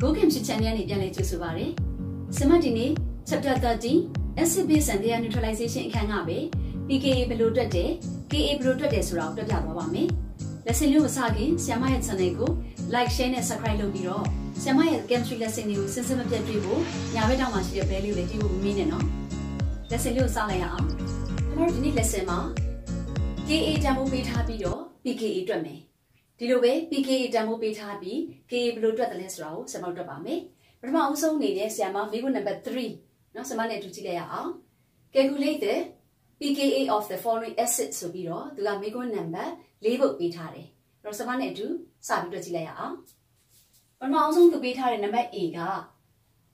Go Chemistry Channel နဲ့ပြန်လည်ကြိုဆိုပါရစေ။ဆမဒီနေ့ Chapter 13 Acid Base and Their Neutralization အခန်းကပဲ pKa ဘယ်လိုတွက်တယ် Ka ဘယ်လိုတွက်တယ်ဆိုတာကိုတွက်ပြသွားပါမယ်။ lesson လေးကိုစခင်ဆ iam ရဲ့ channel ကို like share နဲ့ subscribe လုပ်ပြီးတော့ဆ iam ရဲ့ chemistry lesson တွေကိုစင်စင်မပြတ်တွေ့ဖို့ညာဘက်တောင်မှာရှိတဲ့ bell လေးကိုလည်းကြည့်ဖို့မမေ့နဲ့နော်။ lesson လေးကိုစလိုက်ရအောင်။ကျွန်တော်တို့ဒီနေ့ lesson မှာ Ka တန်ဖိုးပေးထားပြီးတော့ pKa တွက်မယ်။ ဒီလိုပဲ pKa တန်ဖိုးပေးထားပြီး Ka ဘယ်လိုတွက်တယ်လဲဆိုတာကိုဆ iam တွက်ပါမယ်။ပထမအဆုံးအနေနဲ့ဆ iam မိကု number 3နော်ဆ iam နဲ့အတူကြည့်လိုက်ရအောင်။ calculate the pKa of the following acid ဆိုပြီးတော့သူကမိကွန်းနံပါတ်၄ပုတ်ပေးထားတယ်။အဲ့တော့စမနဲ့အတူစပြီးတွေ့ကြည့်လိုက်ရအောင်။ပထမအောင်ဆုံးသူပေးထားတဲ့နံပါတ် A က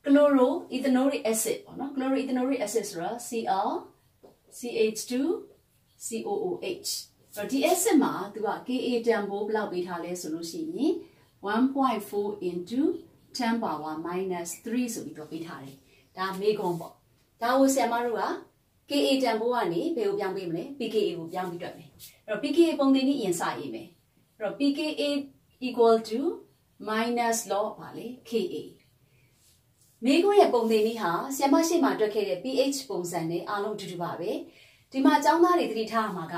chloroethanolic acid ပေါ့နော် chloroethanolic acid ဆိုတာ Cl CH2 COOH အဲ့တော့ဒီ acid မှာသူက Ka တန်ဖိုးဘယ်လောက်ပေးထားလဲဆိုလို့ရှိရင်1.4 into 10 power minus 3ဆိုပြီးတော့ပေးထားတယ်။ဒါမေကွန်ပေါ့။ဒါကိုဆရာမတို့က KA တန်ဖိုးကနေဘယ်ကိုပြောင်းပေးမလဲ PKA ကိုပြောင်းပြီးတွက်မယ်အဲ့တော့ PKA ပုံသင်နည်းအရင်စရေးမယ်အဲ့တော့ PKA equal to minus log ပါလေ KA မိခွန်းရဲ့ပုံသင်နည်းဟာဆ iam ရှိမှတွက်ခဲ့တဲ့ pH ပုံစံနဲ့အားလုံးအတူတူပါပဲဒီမှာအကြောင်းသားတွေသတိထားမှာက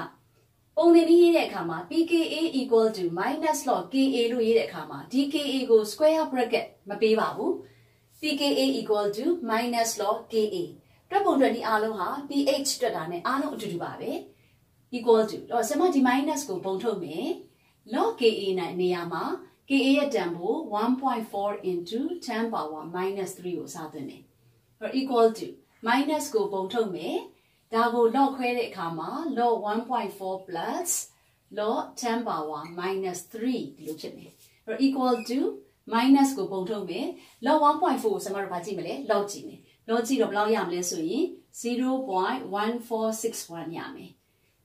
ပုံသင်နည်းရေးတဲ့အခါမှာ pKa equal to minus log Ka လို့ရေးတဲ့အခါမှာဒီ Ka ကို square bracket မပေးပါဘူး pKa equal to minus log Ka တွက်ပုံတွက်ဒီအားလုံးဟာ pH တွက်တာနဲ့အားလုံးအတူတူပါပဲ equal to တော့ဆမဒီ minus ကိုပုံထုတ်မယ် log Ka နဲ့နေရာမှာ Ka ရဲ့တန်ဖိုး1.4 into 10 power minus 3ကိုစားသွင်းမယ်အဲ့ equal to minus ကိုပုံထုတ်မယ် ဒါကို log ခွဲတဲ့အခါမှာ log 1.4 plus log 10 power minus 3ဒီလိုဖြစ်မယ်အဲ့ equal to minus ကိုပုံထုတ်မယ် log 1.4ကိုကျွန်တော်တို့ဗာကြည့်မလဲ log ကြည့်မယ်လောကြည့်တော့ဘယ်လောက်ရမလဲဆိုရင်0.1461ရမယ်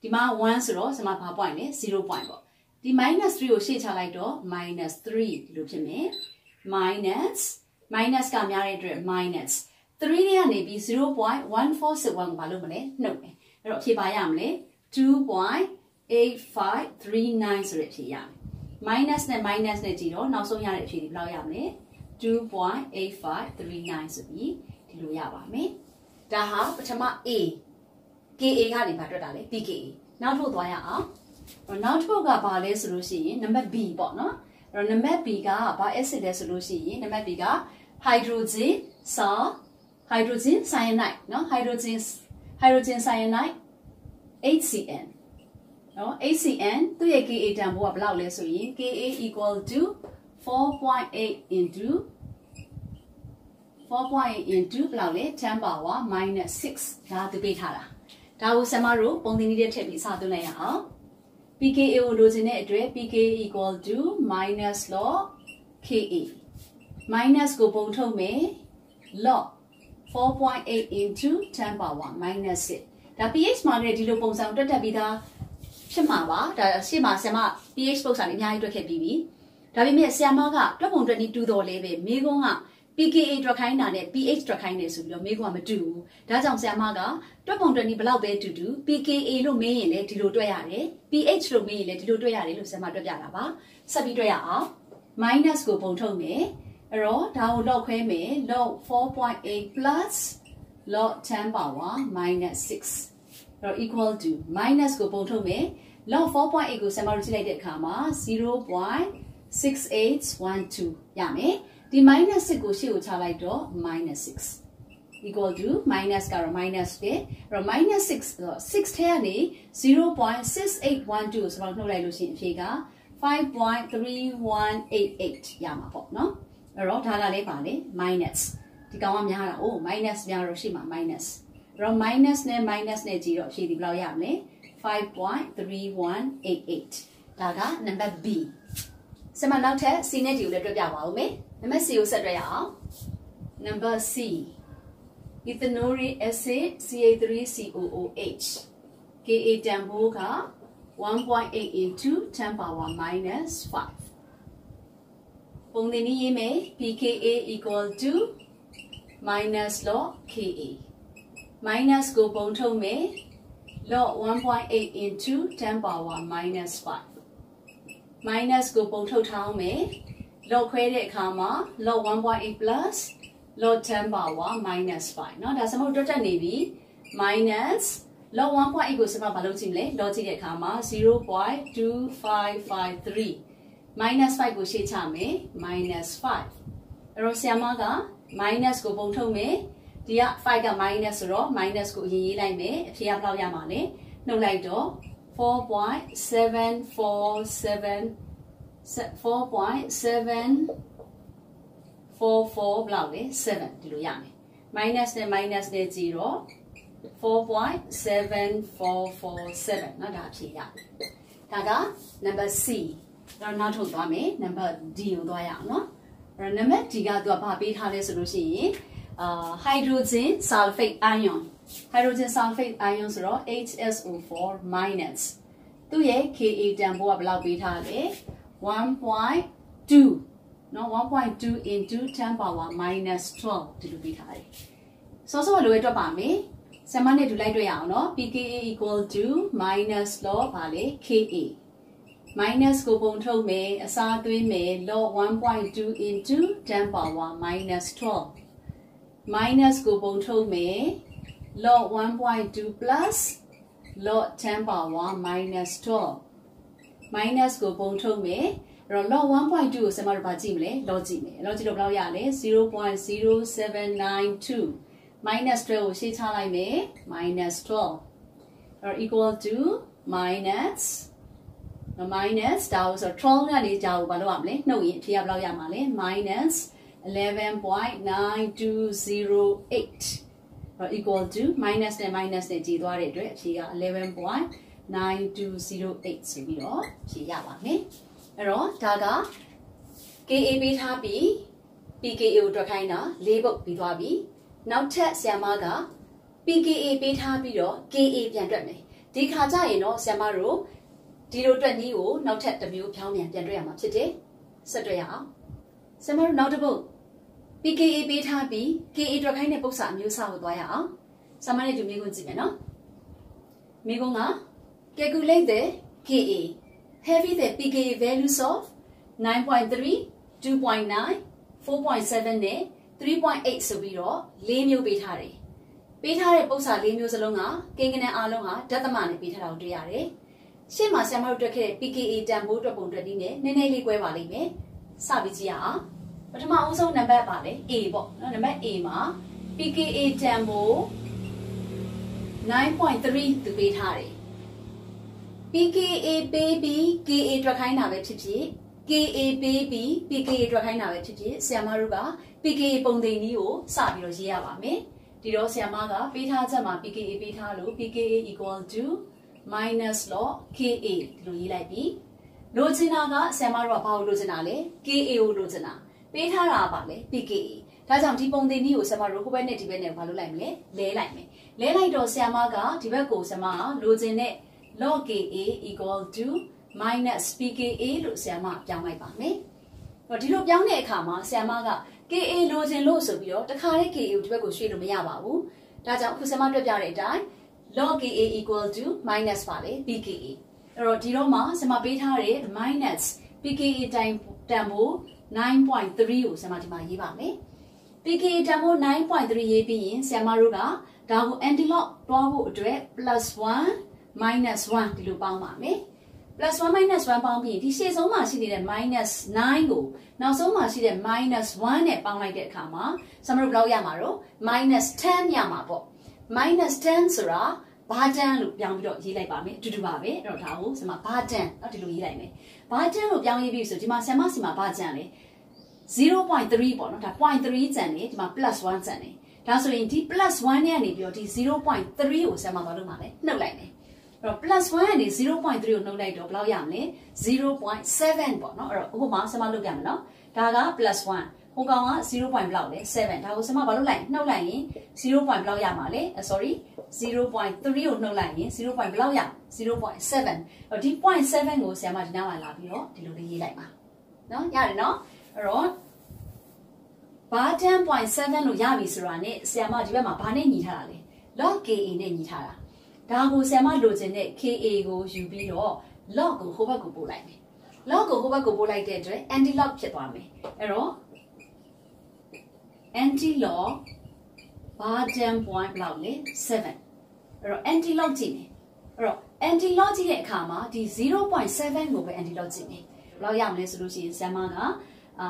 ဒီမှာ1ဆိုတော့ကျွန်မဘာ point လဲ0 point ပေါ့ဒီ minus 3ကိုရှေ့ချလိုက်တော့ minus 3လို့ဖြစ်မယ် minus minus ကများတဲ့အတွက် minus 3 တွေကနေပြီး0.1461ကိုဘာလို့မလဲနှုတ်မယ်အဲ့တော့အဖြေပါရမလဲ2.8539ဆိုတဲ့အဖြေရမယ် minus နဲ့ minus နဲ့ကြည့်တော့နောက်ဆုံးရတဲ့အဖြေဒီဘယ်လောက်ရမလဲ2.8539ဆိုပြီးဒီလိုရပါမယ်။ဒါဟာပထမ A KA ကနေမှတွက်တာလေ PKA နောက်ထုတ်သွားရအောင်။နောက်ထုတ်ကဘာလဲဆိုလို့ရှိရင်နံပါတ် B ပေါ့နော်။အဲ့တော့နံပါတ် B ကဘာ acid လဲဆိုလို့ရှိရင်နံပါတ် B က hydrogen sal hydrogen cyanide နော် hydrogen hydrogen cyanide HCN နော် HCN သူ့ရဲ့ KA တန်ဖိုးကဘယ်လောက်လဲဆိုရင် KA equal to 4.8 into 4.8 into ဘယ်လောက်လဲ10 power minus 6ဒါသူပေးထားတာဒါကိုဆမတို့ပုံသင်နည်းတဲ့ထည့်ပြီးစသွင်းလိုက်ရအောင် pKa ကိုလိုချင်တဲ့အတွက် pKa equal to minus log Ka minus ကိုပုံထုတ်မယ် log 4.8 into 10 power minus 6ဒါ pH မှာလည်းဒီလိုပုံစံတွက်တက်ပြီးသားဖြစ်မှာပါဒါရှေ့မှာဆမ pH ပုံစံလေးအများကြီးတွက်ခဲ့ပြီးပြီဒါပေမဲ့ဆရာမကတွက်ပုံတွက်နည်းတူတော်လေးပဲမိကုန်းက PKA တွက်ခိုင်းတာနဲ့ pH တွက်ခိုင်းတယ်ဆိုပြီးတော့မေးခွန်းမတူဘူး။ဒါကြောင့်ဆရာမကတွက်ပုံတွက်နည်းဘလောက်ပဲတူတူ PKA လို့မေးရင်လည်းဒီလိုတွက်ရတယ်။ pH လို့မေးရင်လည်းဒီလိုတွက်ရတယ်လို့ဆရာမတွက်ပြတာပါ။ဆက်ပြီးတွက်ရအောင်။ minus ကိုပုံထုတ်မယ်။ အဲ့တော့ဒါကို log ခွဲမယ် log 4.8 plus log 10 power minus 6အဲ့တော့ equal to minus ကိုပုံထုတ်မယ်။ log 4.8ကိုဆရာမတို့ကြည့်လိုက်တဲ့အခါမှာ0.6812ရမယ်။ဒီ minus 6ကိုရှေ့ကိုချလိုက်တော့ minus 6 equal to minus ကတော့ minus ပဲအဲ့တော့ minus 6ဆိုတော့6ထဲကနေ0.6812ဆိုတော့နှုတ်လိုက်လို့ရှိရင်အဖြေက5.3188ရမှာပေါ့နော် အဲ့တော့ဒါကလည်းပါလေ minus ဒီကောင်ကများတာ oh minus များတော့ရှိမှာ minus အဲ့တော့ minus နဲ့ minus နဲ့ကြည့်တော့အဖြေဒီဘယ်လောက်ရမလဲ5.3188ဒါက number B စမနောက်ထပ် C နဲ့ D ကိုလည်းတွက်ပြပါဦးမယ်နံပါတ် C ကိုဆက်တွက်ရအောင် number C ethanolic acid CA3COOH Ka တန်ဖိုးက1.8 into 10 power minus 5 ပုံသင်နည်းရေးမယ် pKa equal to minus log Ka minus ကိုပုံထုတ်မယ် log 1.8 into 10 power minus 5 minus ကိုပုံထုတ်ထားအောင်မယ် log ခွဲတဲ့အခါမှာ log 1.8 plus log 10 power minus 5เนาะဒါစမုတ်တွတ်တက်နေပြီ minus log 1.8ကိုစမဘာလုပ်ကြည့်မလဲ log ကြည့်တဲ့အခါမှာ0.2553 minus 5ကိုရှေ့ချမယ် minus 5အဲ့တော့ဆရာမက minus ကိုပုံထုတ်မယ်ဒီက5က minus ဆိုတော့ minus ကိုအရင်ရေးလိုက်မယ်အဖြေကဘယ်လောက်ရမှာလဲနှုတ်လိုက်တော့4.747 4.7 44ဘလောက်လဲ7ဒီလိုရမယ် minus နဲ့ minus နဲ့0 4.7447เนาะဒါအဖြေရတယ်ဒါက number C တော့နောက်ထုတ်သွားမယ်နံပါတ် D ကိုသွားရအောင်နော်အဲ့တော့နံပါတ် D ကသူကဘာပေးထားလဲဆိုလို့ရှိရင်အာဟိုက်ဒရိုဂျင်ဆာလ်ဖိတ်အိုင်ယွန်ဟိုက်ဒရိုဂျင်ဆာလ်ဖိတ်အိုင်ယွန်ဆိုတော့ HSO4- သူ့ရဲ့ Ka တန်ဖိုးကဘယ်လောက်ပေးထားလဲ1.2နော်1.2 into 10 power minus 12ဒီလိုပေးထားတယ်။စောစောလိုရတော့ပါမယ်။ဆမ်မနဲ့ဒူလိုက်တွေ့ရအောင်နော် pKa equal to minus log ပါလေ Ka minus ကိုပုံထုတ်မယ်အစားသွင်းမယ် log 1.2 into 10 power minus 12 minus ကိုပုံထုတ်မယ် log 1.2 plus log 10 power minus 12 minus ကိုပုံထုတ်မယ်အဲ့တော့ log 1.2ကိုဆမတို့ဗာကြည့်မလဲ log ကြည့်မယ် log ကြည့်လို့ဘယ်လောက်ရလဲ0.0792 minus 12ကိုရှေ့ချလိုက်မယ် minus 12အဲ့တော့ equal to minus minus ဒါဆို12ကနေကြာကိုဘာလုပ်ရမလဲနှုတ်ရင်အဖြေကဘယ်လောက်ရမှာလဲ minus 11.9208 equal to minus နဲ့ minus နဲ့ကြည်သွားတဲ့အတွက်အဖြေက11.9208ဆိုပြီးတော့ဖြေရပါမယ်အဲ့တော့ဒါက KA ပေးထားပြီး PKA ကိုတွက်ခိုင်းတာ၄ပုတ်ပြီးသွားပြီနောက်ထပ်ဆ iam က PKA ပေးထားပြီးတော့ KA ပြန်တွက်မယ်ဒီခါကျရင်တော့ဆ iam တို့ ဒီလိုတွက်နည်းကိုနောက်ထပ်တစ်မျိုးဖြောင်းပြန်ပြန်တွက်ရမှာဖြစ်တယ်ဆက်တွက်ရအောင်ဆ iam တို့နောက်တစ်ပုတ် PKA ပေးထားပြီး KA တွက်ခိုင်းတဲ့ပု္ပ္ပစာအမျိုးအစားကိုသွားရအောင်ဆ iam နဲ့ဒီမျိုးကိုကြည့်မယ်နော်မိကုန်းက calculate the KA having the PKA values of 9.3 2.9 4.7နဲ့3.8ဆိုပြီးတော့၄မျိုးပေးထားတယ်။ပေးထားတဲ့ပု္ပ္ပစာ၄မျိုးစလုံးကကိန်းဂဏန်းအားလုံးဟာဓာတ်သမနဲ့ပေးထားတာကိုတွေ့ရတယ်။ ရှေ့မှာဆရာမတို့တွေ့ခဲ့တဲ့ PKA တန်ဖိုးတွက်ပုံတွက်နည်းနဲ့နည်းနည်းလေး꿰ပါလိမ့်မယ်။စပြီးကြည့်ရအောင်။ပထမအဦးဆုံးနံပါတ်ပါလေ A ပေါ့နော်နံပါတ် A မှာ PKA တန်ဖိုး9.3သူပေးထားတယ်။ PKA ပေးပြီး KA တွက်ခိုင်းတာပဲဖြစ်ဖြစ် KA ပေးပြီး PKA တွက်ခိုင်းတာပဲဖြစ်ဖြစ်ဆရာမတို့က PKA ပုံသိမ်နည်းကိုစပြီးတော့ရေးရပါမယ်ဒီတော့ဆရာမကပေးထားချက်မှာ PKA ပေးထားလို့ PKA equal to minus log KA ဒီလိုရေးလိုက်ပြီလိုချင်တာကဆရာမတို့ကဘာကိုလိုချင်တာလဲ KA ကိုလိုချင်တာပေးထားတာကပါလေ PKA ဒါကြောင့်ဒီပုံသိမ်နည်းကိုဆရာမတို့ဟိုဘက်နဲ့ဒီဘက်နဲ့ဘာလုပ်လိုက်မလဲလဲလိုက်မယ်လဲလိုက်တော့ဆရာမကဒီဘက်ကိုဆရာမကလိုချင်တဲ့ log KA equal to minus pKa လို့ဆရာမပြောင်းလိုက်ပါမယ်။ဟောဒီလိုပြောင်းတဲ့အခါမှာဆရာမက Ka လိုချင်လို့ဆိုပြီးတော့တခါတည်း Ka ကိုဒီဘက်ကိုရွှေ့လို့မရပါဘူး။ဒါကြောင့်အခုဆရာမတွေ့ပြတဲ့အတိုင်း log Ka equal to minus ပါလေ pKa ။အဲ့တော့ဒီတော့မှဆရာမပေးထားတဲ့ minus pKa တိုင်တန်ဖိုး9.3ကိုဆရာမဒီမှာရေးပါမယ်။ pKa တန်ဖိုး9.3ရေးပြီးရင်ဆရာမတို့ကဒါကို antilog တွားဖို့အတွက် +1 minus 1ဒီလိုပေါင်းပါမယ်။ plus 1 minus 1ပေါင်းပြီးဒီရှေ့ဆုံးမှာရှိနေတဲ့ minus 9ကိုနောက်ဆုံးမှာရှိတဲ့ minus 1နဲ့ပေါင်းလိုက်တဲ့အခါမှာဆမတို့ဘယ်လောက်ရမှာတော့ minus 10 ရမှာပေါ့ minus 10ဆိုတာဘာတန်လို့ပြောင်းပြီးတော့ရေးလိုက်ပါမယ်အတူတူပါပဲအဲ့တော့ဒါကိုဆမဘာတန်အဲ့ဒီလိုရေးလိုက်မယ်ဘာတန်လို့ပြောင်းရေးပြီးဆိုဒီမှာဆမစီမှာဘာတန်လဲ0.3ပေါ့နော်ဒါ0.3ကျန်တယ်ဒီမှာ plus 1ကျန်တယ်ဒါဆိုရင်ဒီ plus 1နဲ့ကနေပြီးတော့ဒီ0.3ကိုဆမဘာလို့မှာလဲနှုတ်လိုက်မယ်အဲ့တော့ plus 1ကနေ0.3ကိုနှုတ်လိုက်တော့ဘယ်လောက်ရမလဲ0.7ပေါ့နော်အဲ့တော့ဟိုမှာဆမလုပ်ရမယ်နော်ဒါက plus 1 ဟိုကောင်က 0. ဘလောက်လဲ7ဒါကိုဆမဘာလို့လိုက်နှုတ်လိုက်ရင် 0. ဘလောက်ရမှာလဲ sorry 0.3ကိုနှုတ်လိုက်ရင် 0. ဘလောက်ရ0.7အဲ့ဒီ0.7ကိုဆရာမဒီနားမှာလာပြီးတော့ဒီလိုလေးရေးလိုက်ပါနော်ရတယ်နော်အဲ့တော့ဘာ10.7လို့ရပြီဆိုတာနဲ့ဆရာမဒီဘက်မှာဘာနဲ့ညီထားတာလဲ log ka နဲ့ညီထားတာဒါကိုဆရာမလိုချင်တဲ့ KA ကိုယူပြီးတော့ log ကိုဟိုဘက်ကိုပို့လိုက်မယ် log ကိုဟိုဘက်ကိုပို့လိုက်တဲ့အတွက် anti log ဖြစ်သွားမယ်အဲ့တော့ anti log bar jam point ဘယ်လောက်လဲ7အဲ့တော့ anti log ကြည့်မယ်အဲ့တော့ anti log ကြည့်တဲ့အခါမှာဒီ0.7ကိုပဲ anti log ကြည့်မယ်ဘယ်လောက်ရမလဲဆိုလို့ရှိရင်ဆမ်မာကအာ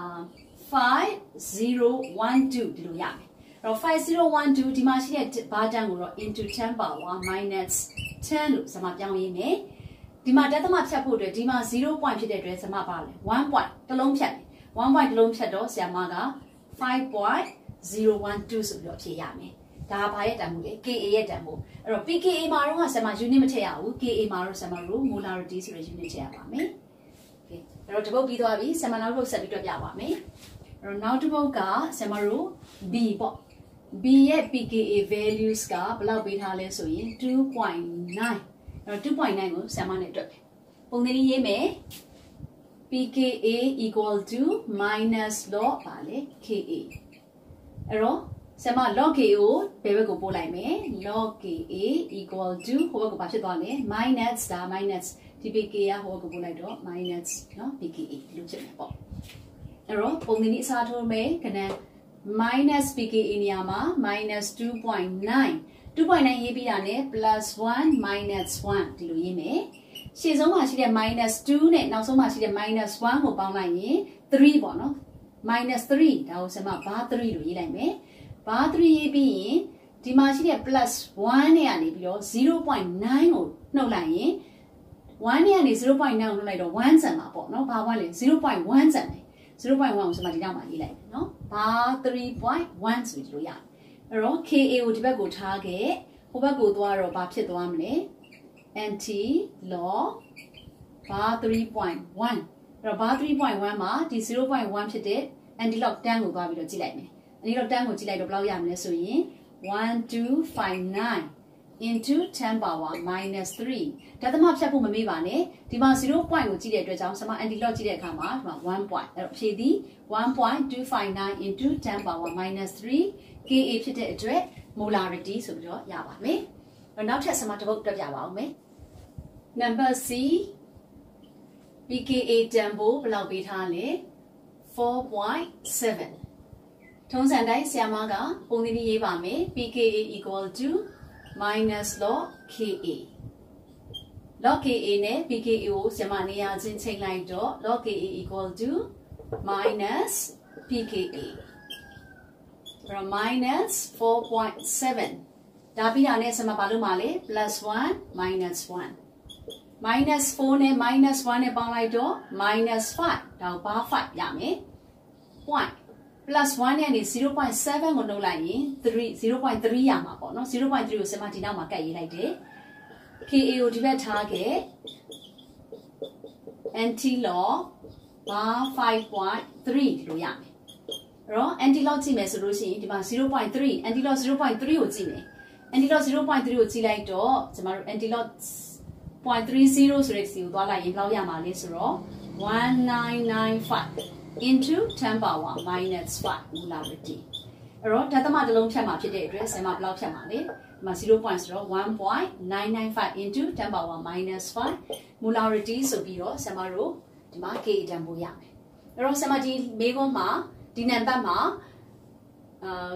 5012ဒီလိုရမယ်အဲ့တော့5012ဒီမှာရှိတဲ့ဘာတန်းကိုတော့ into 10 power minus 10လို့ဆမ်မာပြောင်းရင်းမယ်ဒီမှာတက်သမဖြတ်ဖို့အတွက်ဒီမှာ0 point ဖြစ်တဲ့အတွက်ဆမ်မာပါလဲ1 point တစ်လုံးဖြတ်တယ်1 point တစ်လုံးဖြတ်တော့ဆမ်မာက 5.012ဆိုပြီးတော့ဖြေရမယ်ဒါဘာရဲ့တန်ဖိုးလဲ KA ရဲ့တန်ဖိုးအဲ့တော့ PKA မှာတော့ဆမ်မာ unit မထည့်ရဘူး KA မှာတော့ဆမ်မာတို့ molarity ဆိုတဲ့ unit ထည့်ရပါမယ်โอเคအဲ့တော့ဒီပုတ်ပြီးသွားပြီဆမ်မာနောက်တစ်ပုတ်ဆက်ပြီးတွက်ပြပါမယ်အဲ့တော့နောက်တစ်ပုတ်ကဆမ်မာတို့ B ပေါ့ B ရဲ့ PKA values ကဘယ်လောက်ပေးထားလဲဆိုရင်2.9အဲ့တော့2.9ကိုဆမ်မာနဲ့တွက်တယ်ပုံသဏ္ဍာန်ရေးမယ် PKA equal to minus log ပါလေ KA အဲ့တော့ဆမ log KA ကိုဘယ်ဘက်ကိုပို့လိုက်မယ် log KA equal to ဟိုဘက်ကိုဘာဖြစ်သွားလဲ minus ဒါ minus ဒီ PKA ကဟိုဘက်ကိုပို့လိုက်တော့ minus เนาะ PKA ဒီလိုဖြစ်မယ်ပေါ့အဲ့တော့ပုံသဏ္ဍာန်အစားထိုးမယ်ခဏ minus PKA နေရာမှာ minus 2.9 2.9ရေးပြီးတာနဲ့ plus 1 minus 1ဒီလိုရေးမယ်ရှေ့ဆုံးမှာရှိတဲ့ minus 2နဲ့နောက်ဆုံးမှာရှိတဲ့ minus 1ကိုပေါင်းလိုက်ရင်3ပေါ့နော် minus 3ဒါကိုဆက်မဘာ3လို့ရေးလိုက်မယ်ဘာ3ရေးပြီးရင်ဒီမှာရှိတဲ့ plus 1နဲ့ကနေပြီးတော့0.9ကိုနှုတ်လိုက်ရင်1နဲ့ကနေ0.9ကိုနှုတ်လိုက်တော့1ဆန်မှာပေါ့နော်ဘာ1လဲ0.1ဆန်တယ်0.1ကိုဆက်မဒီနောက်မှာရေးလိုက်မယ်နော်ဘာ3.1ဆိုပြီးလို့ရတယ်အဲ့တော့ KA ကိုဒီဘက်ကိုထားခဲ့ဟိုဘက်ကိုသွားတော့ဘာဖြစ်သွားမလဲ anti log bar 3.1အဲ့တော့ bar 3.1မှာဒီ0.1ဖြစ်တဲ့ anti log 10ကိုသွားပြီးတော့ကြည့်လိုက်မယ် anti log 10ကိုကြည့်လိုက်တော့ဘယ်လောက်ရမလဲဆိုရင်1259 into 10 power minus 3ဒါသမဖြတ်ဖို့မမေ့ပါနဲ့ဒီမှာ0 point ကိုကြည့်တဲ့အတွက်ကြောင့်ဆမ anti log ကြည့်တဲ့အခါမှာဒီမှာ1 point အဲ့တော့ဖြည့်သည်1.259 into 10 power minus 3 ka ဖြစ်တဲ့အတွက် molarity ဆိုပြီးတော့ရပါမယ်နောက်ထပ်ဆမတစ်ပုတ်တွက်ပြပါအောင်မယ် number C PKA တန်ဖိုးဘယ်လောက်ပေးထားလဲ 4.7ထုံးစံတိုင်းဆရာမကပုံသဏ္ဍာန်ရေးပါမယ် PKA equal to minus log KA log KA နဲ့ PKA ကိုဆရာမနေရာချင်းချိန်လိုက်တော့ log KA equal to minus PKA အဲ့တော့ minus 4.7ဒါပြီးတာနဲ့ဆရာမဘာလို့မလဲ plus 1 minus 1 minus 4နဲ့ minus 1နဲ့ပေါင်းလိုက်တော့ minus 5ဒါဘာ5ရမယ် point plus 1နဲ့နေ0.7ကိုနှုတ်လိုက်ရင်3 0.3ရမှာပေါ့နော်0.3ကိုစမဒီနောက်မှာကတ်ရေးလိုက်တယ် KA ကိုဒီဘက်ထားခဲ့ anti log bar 5.3လို့ရမယ်အဲ့တော့ anti log ကြည့်မယ်ဆိုလို့ရှိရင်ဒီမှာ0.3 anti log 0.3ကိုကြည့်မယ် anti log 0.3ကိုကြည့်လိုက်တော့ကျမတို့ anti log 0.30ဆိုတဲ့စီကိုသွားလိုက်ရင်ဘယ်လောက်ရမှာလဲဆိုတော့1995 into 10 power minus 5 molarity အဲ့တော့ဓာတ်သမတစ်လုံးဖြတ်မှာဖြစ်တဲ့အတွက်ဆင်မဘယ်လောက်ဖြတ်မှာလဲဒီမှာ0 point ဆိုတော့1.995 into 10 power minus 5 molarity ဆိုပြီးတော့ဆင်မတို့ဒီမှာ K တန်ဖိုးရမယ်အဲ့တော့ဆင်မဒီမေခွန်းမှာဒီနံပါတ်မှာအာ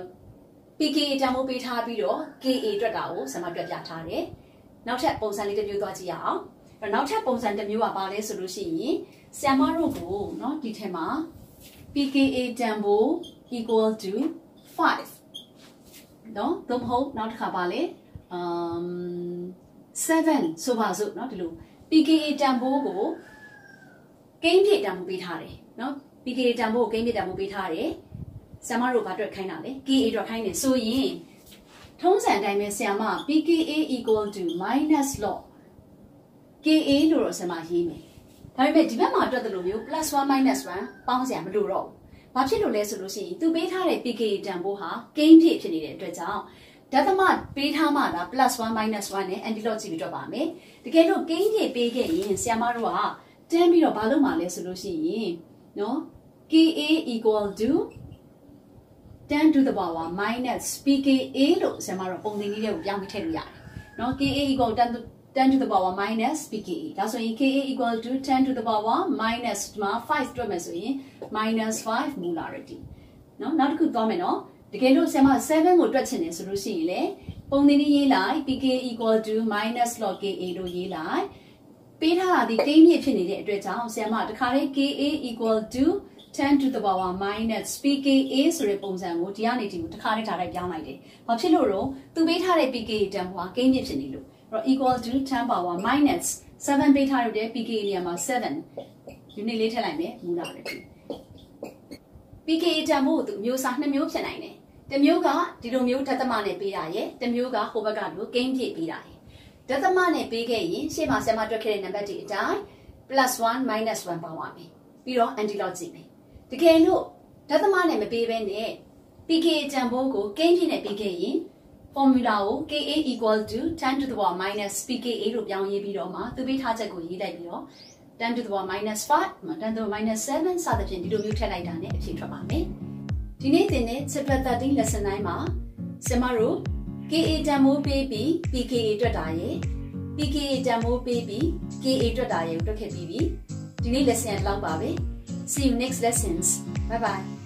PKA တန်ဖိုးပေးထားပြီးတော့ KA အတွက်တာကိုဆင်မတွက်ပြထားတယ်နောက်ထပ်ပုံစံလေးတစ်မျိုးသွားကြည့်ရအောင်နောက်ထပ်ပုံစံတစ်မျိုးကဘာလဲဆိုလို့ရှိရင် ဆ iam မတို့ကိုเนาะဒီထဲမှာ PKA တန်ဖိုး equal to 5เนาะသို့မဟုတ်နောက်တစ်ခါပါလေ um 7ဆိုပါစို့เนาะဒီလို PKA တန်ဖိုးကိုကိန်းပြည့်တန်ဖိုးပေးထားတယ်เนาะ PKA တန်ဖိုးကိုကိန်းပြည့်တန်ဖိုးပေးထားတယ်ဆ iam မတို့ဘာအတွက်ခိုင်းတာလဲ KA အတွက်ခိုင်းတယ်ဆိုရင်ထုံးစံအတိုင်းပဲဆ iam မ PKA equal to minus log KA လို့တော့ဆ iam မရေးမယ် ဒါပေမဲ့ဒီဘက်မှာတွက်တယ်လို့မျိုး +1 -1 ပေါင်းစရာမလိုတော့ဘူး။ဘာဖြစ်လို့လဲဆိုလို့ရှိရင်သူပေးထားတဲ့ PKA တန်ဖိုးဟာကိန်းဖြစ်ဖြစ်နေတဲ့အတွက်ကြောင့်ဓာတ်သမပေးထားမှလား +1 -1 နဲ့ antilog ကြည့်ပြီးတွက်ပါမယ်။တကယ်လို့ကိန်းဖြစ်ပေးခဲ့ရင်ဆရာမတို့ကတန်းပြီးတော့ဘာလုပ်မှာလဲဆိုလို့ရှိရင်နော် KA equal to 10 to the power minus PKA လို့ဆရာမတို့ပုံသင်နည်းလေးကိုပြောင်းပြီးထည့်လို့ရတယ်။နော် KA equal 10 10 to the power minus pKa ဒါဆိုရင် Ka equal to 10 to the power minus ဒီမှာ5တွက်မယ်ဆိုရင် minus 5 molarity เนาะနောက်တစ်ခုသွားမယ်เนาะတကယ်လို့ဆရာမ7ကိုတွက်ချင်တယ်ဆိုလို့ရှိရင်လေပုံသင်လေးရေးလိုက် pKa equal to minus log Ka လို့ရေးလိုက်ပေးထားတာဒီကိန်းမြင့်ဖြစ်နေတဲ့အတွက်ကြောင့်ဆရာမတခါလေး Ka equal to 10 to the power minus pKa ဆိုတဲ့ပုံစံကိုဒီကနေဒီကိုတစ်ခါလေးထားလိုက်ပြောင်းလိုက်တယ်။ဘာဖြစ်လို့တော့သူပေးထားတဲ့ pKa တန်ဖိုးကကိန်းမြင့်ဖြစ်နေလို့အဲ့ တော့ equal to 10 power minus 7ပေးထားရတဲ့ pKa နေရာမှာ7 unit လေးထည့်လိုက်မယ်မူလာတယ်။ pKa တန်ဖိုးကိုသူမျိုးစားနှစ်မျိုးဖြစ်နိုင်တယ်။တစ်မျိုးကဒီလိုမျိုးဓာတ်သမနဲ့ပေးတာရယ်တစ်မျိုးကဟိုဘက်ကလိုကိန်းပြည့်ပေးတာရယ်။ဓာတ်သမနဲ့ပေးခဲ့ရင်ရှေ့မှာဆရာမတွက်ခဲ့တဲ့နံပါတ်တွေအတိုင်း +1 -1 ပါပါမယ်။ပြီးတော့ anti-log ကြည့်မယ်တကယ်လို့ဓာတ်သမားနဲ့မပေးဘဲနဲ့ pKa တန်ဖိုးကိုကိန်းပြည့်နဲ့ပေးခဲ့ရင် formula ကို Ka equal to 10 to the power minus pKa လို့ပြောင်းရေးပြီးတော့မှသူပေးထားချက်ကိုရေးလိုက်ပြီးတော့10 to the power minus 5 10 to the power minus 7စသဖြင့်ဒီလိုမျိုးထည့်လိုက်တာနဲ့အဖြေထွက်ပါမယ်ဒီနေ့သင်တဲ့ chapter 13 lesson 9မှာဆင်မတို့ Ka တန်ဖိုးပေးပြီး pKa တွက်တာရယ် pKa တန်ဖိုးပေးပြီး Ka တွက်တာရယ်ကိုတွက်ခဲ့ပြီးပြီဒီနေ့ lesson လောက်ပါပဲ See you next lessons. Bye bye.